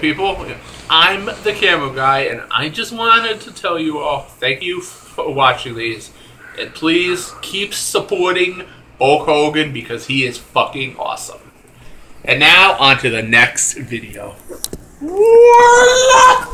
people. I'm the camera guy, and I just wanted to tell you all thank you for watching these. And please keep supporting Hulk Hogan because he is fucking awesome. And now, on to the next video. Let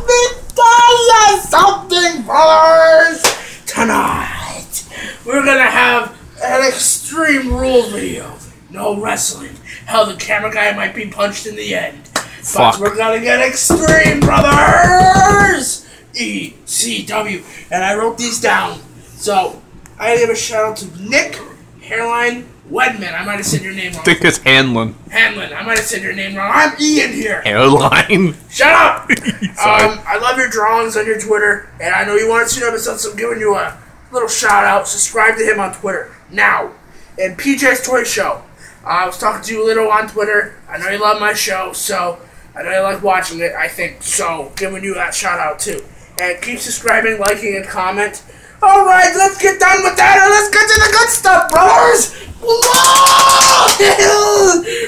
me tell you something, brothers! Tonight, we're gonna have an Extreme Rules video. No wrestling. Hell, the camera guy might be punched in the end. Fuck. We're gonna get extreme, brothers! ECW. And I wrote these down. So, I gotta give a shout out to Nick Hairline Wedman. I might have said your name wrong. I think it's Hanlon. Hanlon. I might have said your name wrong. I'm Ian here. Hairline. Shut up! Um, I love your drawings on your Twitter, and I know you want to see episodes, so I'm giving you a little shout out. Subscribe to him on Twitter now. And PJ's Toy Show. Uh, I was talking to you a little on Twitter. I know you love my show, so I like watching it. I think so. Giving you that shout out too. And keep subscribing, liking, and comment. All right, let's get done with that, and let's get to the good stuff, brothers. Whoa!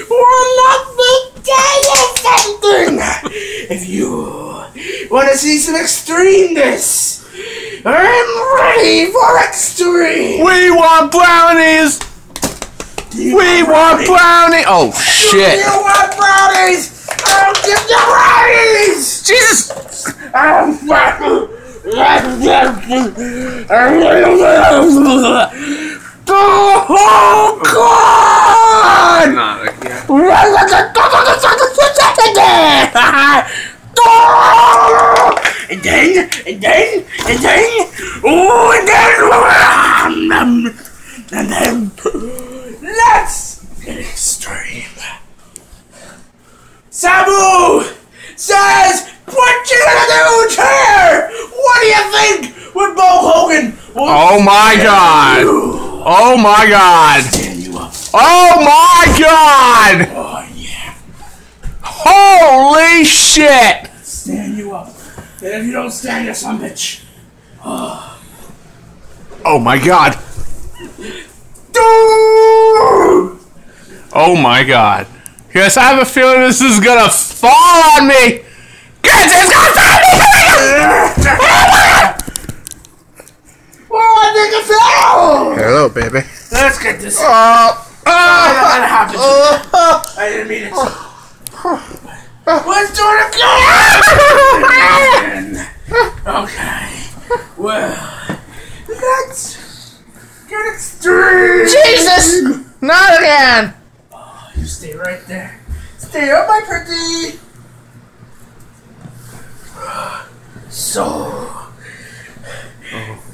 Well, let me tell you something. If you want to see some extremeness, I'm ready for extreme. We want brownies! We want brownies! Oh, shit. You want brownies? I'll give you brownies. Jesus! Um, Oh God! Not again. And then, and then, and then, oh, and then, um, and then, let's get extreme. Sabu says, what you gonna do, chair? What do you think with Bulk Hogan? will Oh my god! Oh my god! stand you up. Oh my god! Oh yeah, Holy shit! stand you up. And if you don't stand, you're some bitch. Oh my god! Dude! Oh my god. Yes, I have a feeling this is gonna fall on me! Guys, it's gonna fall on me! Oh, I think it fell! Baby. Let's get this. Oh, oh that happened. Oh. I didn't mean it. Let's do it again! okay. Well, let's get extreme! Jesus! Not again! Oh, You stay right there. Stay up, my pretty! So. Oh.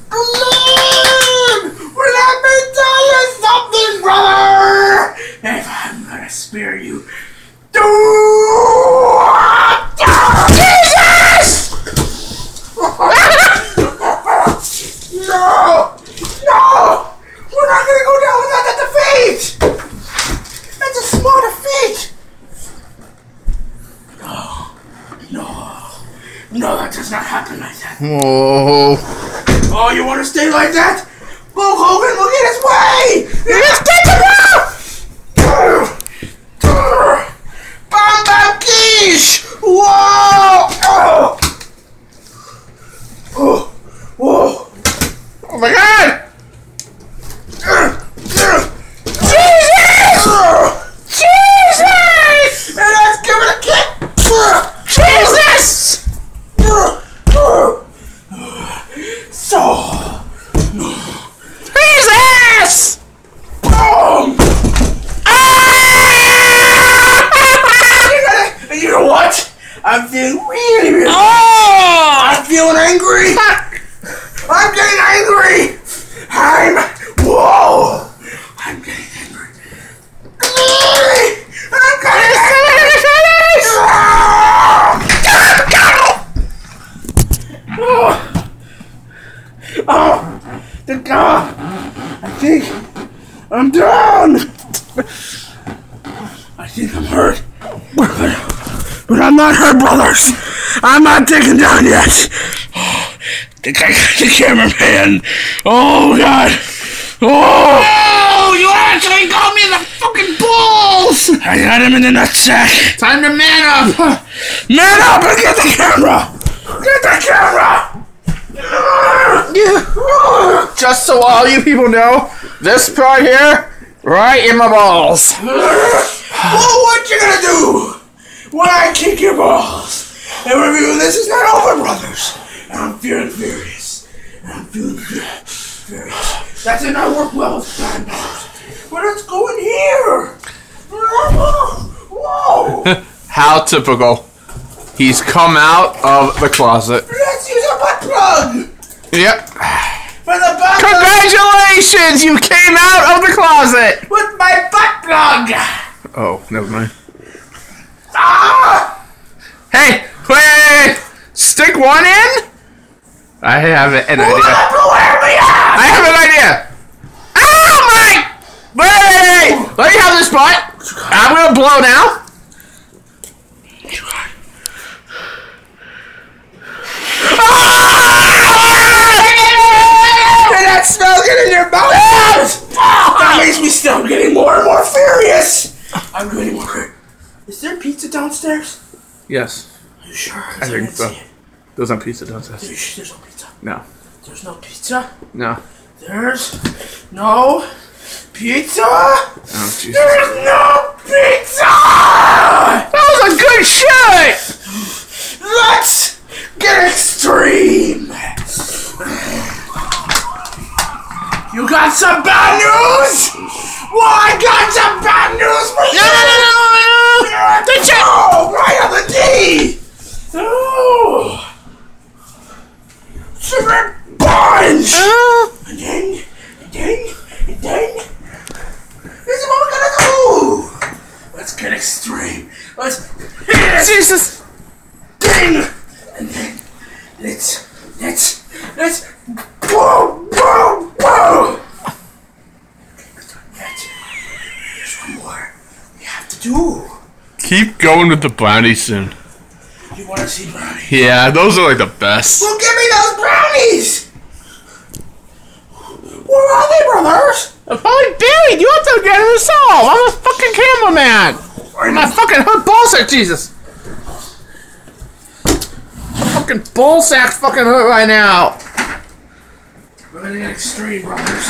Glenn! Let me tell you something, brother! If I'm gonna spare you. Do Jesus! no! No! We're not gonna go down without that defeat! That's a small defeat! No. No. That does not happen like that. Oh. Oh, you want to stay like that? Hulk Hogan, look at his way! Let's get him out! Bam Bam Quiche! Whoa! Oh! Oh! Whoa! Oh my god! Jesus! Jesus! And let's give it a kick! Jesus! So, Jesus! boom! Ah! you know what? I'm feeling really, really. Oh! I'm feeling angry. I'm getting angry. I'm. Whoa! I'm getting angry. I'm getting angry. Oh, oh, the God. I think I'm done. I think I'm hurt. But, I'm not hurt, brothers. I'm not taken down yet. The guy got the cameraman. Oh, God. Oh. You actually got me in the fucking balls! I got him in the nutsack. Time to man up. Man up and get the camera! Get the camera! Just so all you people know, this part here, right in my balls. Well, what you gonna do when I kick your balls? And review this is not over, brothers. And I'm feeling furious. And I'm feeling fu- furious. That did not work well with time. But let's go in here. Whoa! How typical. He's come out of the closet. Let's use a butt plug Yep. for the butt plug Congratulations! You came out of the closet! with my butt plug. Oh, never mind. Ah! Hey, wait. Stick one in? I have an idea. Where me at? I have an idea. Oh my! Wait. Let me have this spot. I'm gonna blow now. And that smell get in your mouth! That makes me still getting more and more furious! I'm getting more. Is there pizza downstairs? Yes, Are you sure? I think so. There's no pizza downstairs. There's, there's no pizza. No, There's no pizza. no. There's no pizza. Oh, Jesus. There's no pizza. That was a good shot. Let's get extreme. You got some bad news? Well, I got some bad news for you. No, no, no, no, no. The oh, right on the D. Oh. Sugar punch. Uh-huh. And then, and then, and then. This is what we're gonna do. Let's get extreme. Let's. Jesus. Ding! And then let's let's let's whoa whoa whoa. Yet, there's one more we have to do. Keep going with the brownies soon. You want to see brownie? Yeah, those are like the best. Well, give me those brownies. Where are they, brothers? I'm probably buried. You have to get it yourself. I'm a fucking cameraman. My fucking hurt ball sack, Jesus. Fucking ball sack fucking hurt right now. We're gonna get extreme, brothers.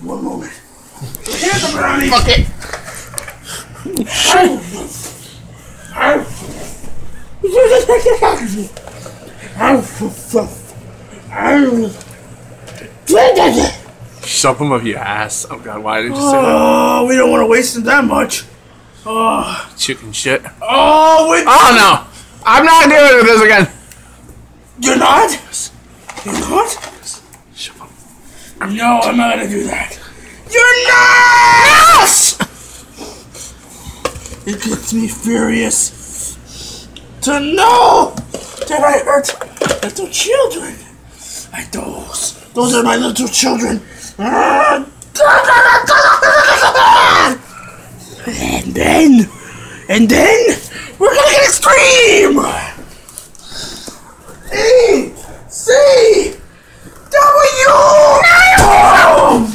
One moment. Here's the brownie. Fuck it. Shove them up your ass. Oh god, why did you say that? Oh, we don't want to waste them that much. Oh, Chicken shit. oh, we, Oh no! I'm not dealing with this again. you're not? You're not? Shove 'em. No, I'm not gonna do that. You're not! It gets me furious to know that I hurt little children. Like those. Those are my little children. And then, and then, we're gonna get extreme! E, C, W, no!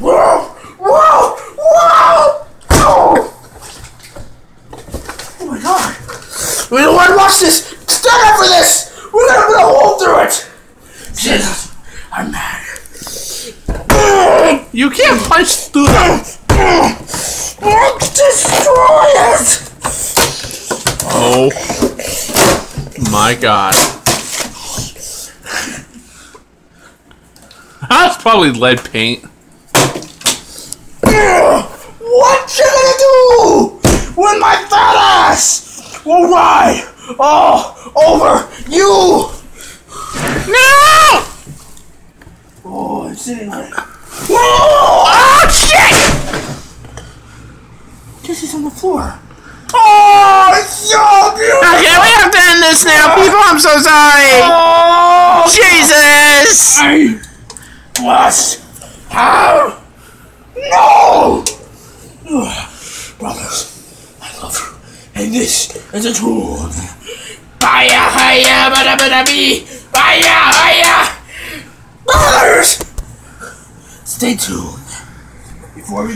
Whoa! Whoa! Whoa! Oh! Oh my god! We don't want to watch this! Stand up for this! We're gonna put a hole through it! Jesus! I'm mad. You can't punch through them. Destroy it! Oh my god. That's probably lead paint. What you gonna do when my fat ass will ride all over you? No! Oh, I'm sitting on it. Whoa! Oh shit! This is on the floor. Oh, it's so beautiful! Okay, we have to end this now, people. I'm so sorry. Oh, Jesus! I must have no! Brothers, I love you and this is a tool. Hiya, hiya, bada bada bee! Hiya, hiya! Ballers! Stay tuned. Before we